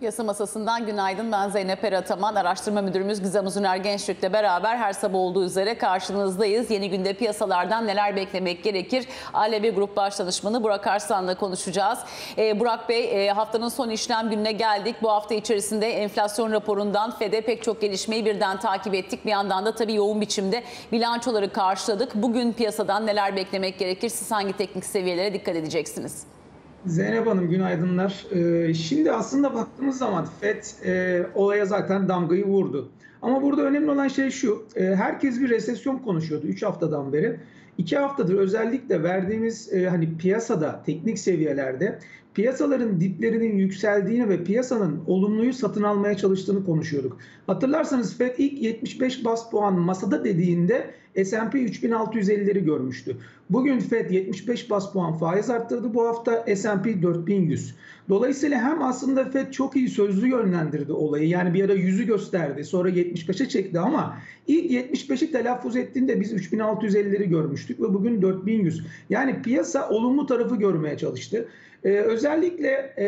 Piyasa masasından günaydın. Ben Zeynep Erataman. Araştırma müdürümüz Gizem Uzuner Gençlük'le beraber her sabah olduğu üzere karşınızdayız. Yeni günde piyasalardan neler beklemek gerekir? Alevi Grup Baş Danışmanı Burak Arslan'la konuşacağız. Ee, Burak Bey e, haftanın son işlem gününe geldik. Bu hafta içerisinde enflasyon raporundan FED'e pek çok gelişmeyi birden takip ettik. Bir yandan da tabii yoğun biçimde bilançoları karşıladık. Bugün piyasadan neler beklemek gerekir? Siz hangi teknik seviyelere dikkat edeceksiniz? Zeynep Hanım günaydınlar. Ee, şimdi aslında baktığımız zaman FED e, olaya zaten damgayı vurdu. Ama burada önemli olan şey şu. e, herkes bir resesyon konuşuyordu 3 haftadan beri. 2 haftadır özellikle verdiğimiz e, hani piyasada teknik seviyelerde piyasaların diplerinin yükseldiğini ve piyasanın olumluyu satın almaya çalıştığını konuşuyorduk. Hatırlarsanız FED ilk 75 bas puan masada dediğinde S&P 3650'leri görmüştü. Bugün FED 75 bas puan faiz arttırdı bu hafta S&P 4100. Dolayısıyla hem aslında FED çok iyi sözlü yönlendirdi olayı. Yani bir ara yüzü gösterdi sonra 75'e çekti ama ilk 75'i telaffuz ettiğinde biz 3650'leri görmüştük ve bugün 4100. Yani piyasa olumlu tarafı görmeye çalıştı. Ee, özellikle e,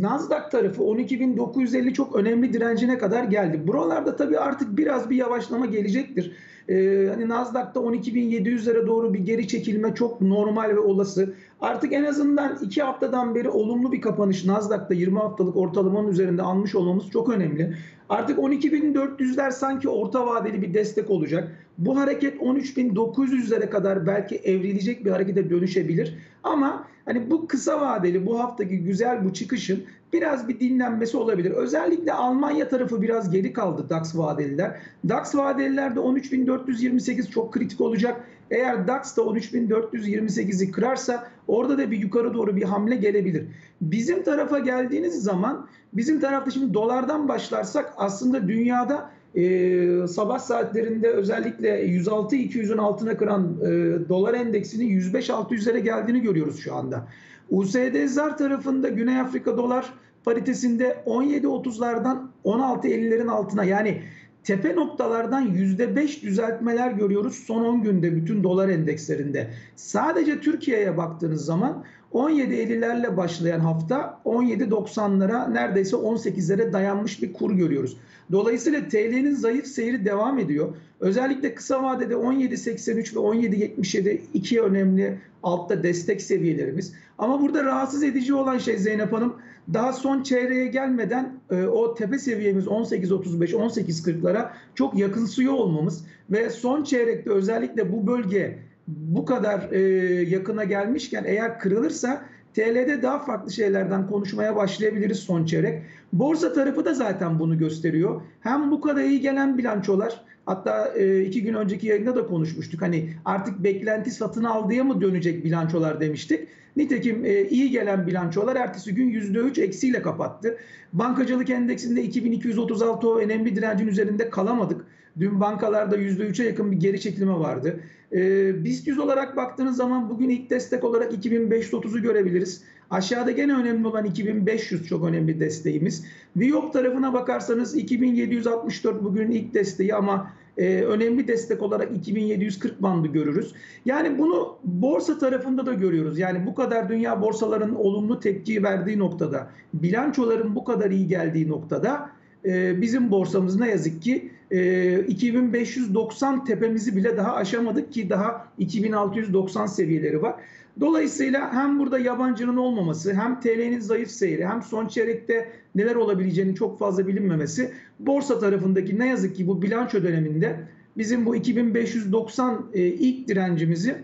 Nasdaq tarafı 12.950 çok önemli direncine kadar geldi. Buralarda tabii artık biraz bir yavaşlama gelecektir. Ee, hani Nasdaq'ta 12.700'lere doğru bir geri çekilme çok normal ve olası. Artık en azından 2 haftadan beri olumlu bir kapanış Nasdaq'ta 20 haftalık ortalamanın üzerinde almış olmamız çok önemli. Artık 12.400'ler sanki orta vadeli bir destek olacak. Bu hareket 13.900'lere kadar belki evrilecek bir harekete dönüşebilir. Ama hani bu kısa vadeli bu haftaki güzel bu çıkışın biraz bir dinlenmesi olabilir. Özellikle Almanya tarafı biraz geri kaldı DAX vadeliler. DAX vadelilerde 13.428 çok kritik olacak. Eğer DAX da 13.428'i kırarsa orada da bir yukarı doğru bir hamle gelebilir. Bizim tarafa geldiğiniz zaman bizim tarafta şimdi dolardan başlarsak aslında dünyada e, sabah saatlerinde özellikle 106-200'ün altına kıran e, dolar endeksinin 105-600'lere geldiğini görüyoruz şu anda. USD zar tarafında Güney Afrika dolar paritesinde 17.30'lardan 16.50'lerin altına yani tepe noktalardan %5 düzeltmeler görüyoruz son 10 günde bütün dolar endekslerinde. Sadece Türkiye'ye baktığınız zaman 17.50'lerle başlayan hafta 17.90'lara neredeyse 18'lere dayanmış bir kur görüyoruz. Dolayısıyla TL'nin zayıf seyri devam ediyor. Özellikle kısa vadede 17.83 ve 17.77 iki önemli altta destek seviyelerimiz. Ama burada rahatsız edici olan şey Zeynep Hanım daha son çeyreğe gelmeden e, o tepe seviyemiz 18.35 18.40'lara çok yakınsıyor olmamız ve son çeyrekte özellikle bu bölge bu kadar e, yakına gelmişken eğer kırılırsa TL'de daha farklı şeylerden konuşmaya başlayabiliriz son çeyrek. Borsa tarafı da zaten bunu gösteriyor. Hem bu kadar iyi gelen bilançolar hatta e, iki gün önceki yayında da konuşmuştuk. Hani artık beklenti satın aldıya mı dönecek bilançolar demiştik. Nitekim e, iyi gelen bilançolar ertesi gün %3 eksiyle kapattı. Bankacılık endeksinde 2236 o önemli direncin üzerinde kalamadık. Dün bankalarda %3'e yakın bir geri çekilme vardı. E, BIST 100 olarak baktığınız zaman bugün ilk destek olarak 2530'u görebiliriz. Aşağıda gene önemli olan 2500 çok önemli desteğimiz. Viyop tarafına bakarsanız 2764 bugün ilk desteği ama e, önemli destek olarak 2740 bandı görürüz. Yani bunu borsa tarafında da görüyoruz. Yani bu kadar dünya borsalarının olumlu tepki verdiği noktada, bilançoların bu kadar iyi geldiği noktada e, bizim borsamız ne yazık ki e, 2590 tepemizi bile daha aşamadık ki daha 2690 seviyeleri var. Dolayısıyla hem burada yabancının olmaması hem TL'nin zayıf seyri hem son çeyrekte neler olabileceğini çok fazla bilinmemesi borsa tarafındaki ne yazık ki bu bilanço döneminde bizim bu 2590 e, ilk direncimizi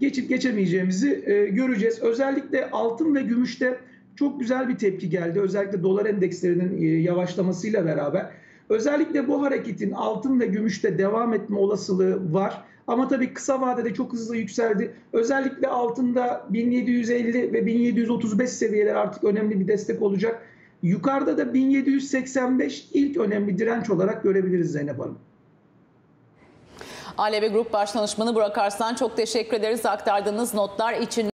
geçip geçemeyeceğimizi e, göreceğiz. Özellikle altın ve gümüşte çok güzel bir tepki geldi. Özellikle dolar endekslerinin e, yavaşlamasıyla beraber. Özellikle bu hareketin altın ve gümüşte devam etme olasılığı var. Ama tabii kısa vadede çok hızlı yükseldi. Özellikle altında 1750 ve 1735 seviyeler artık önemli bir destek olacak. Yukarıda da 1785 ilk önemli direnç olarak görebiliriz Zeynep Hanım. Alevi Grup Baş Danışmanı Burak Arslan çok teşekkür ederiz aktardığınız notlar için.